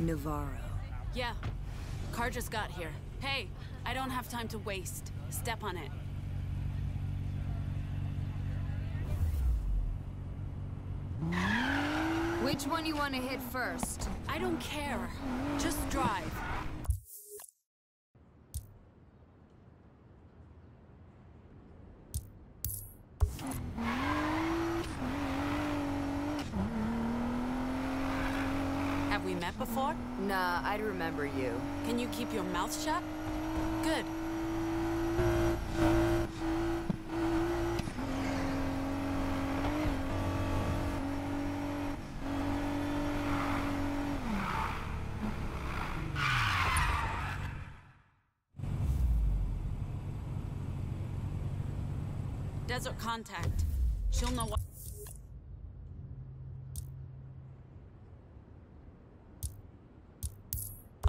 Navarro. Yeah. Car just got here. Hey, I don't have time to waste. Step on it. Which one you want to hit first? I don't care. Just drive. Have we met before? Nah, I'd remember you. Can you keep your mouth shut? Good. Desert contact. She'll know what.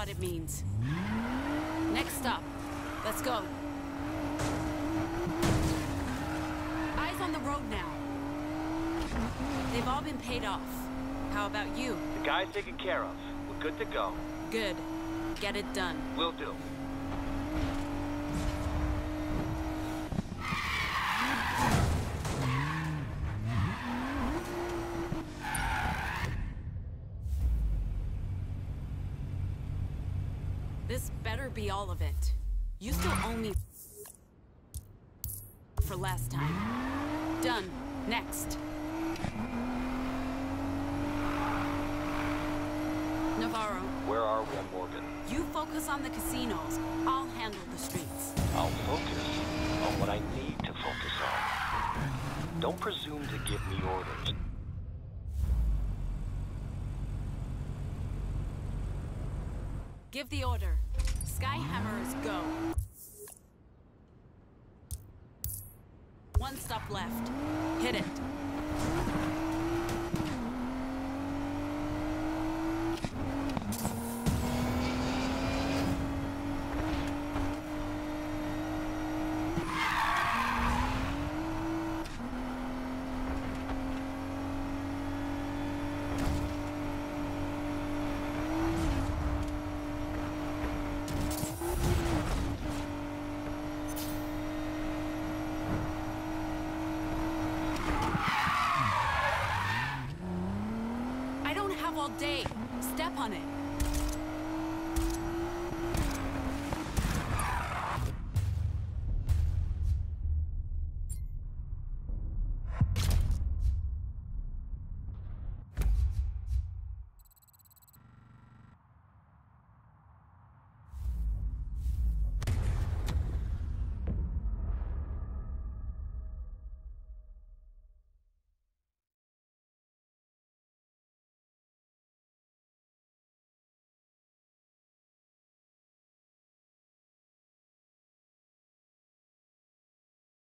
What it means. Next stop. Let's go. Eyes on the road now. They've all been paid off. How about you? The guy's taken care of. We're good to go. Good. Get it done. Will do. This better be all of it. You still owe me for last time. Done. Next. Navarro, Where are we on Morgan? you focus on the casinos. I'll handle the streets. I'll focus on what I need to focus on. Don't presume to give me orders. Give the order. Skyhammers, go. One stop left. Hit it. I don't have all day. Step on it.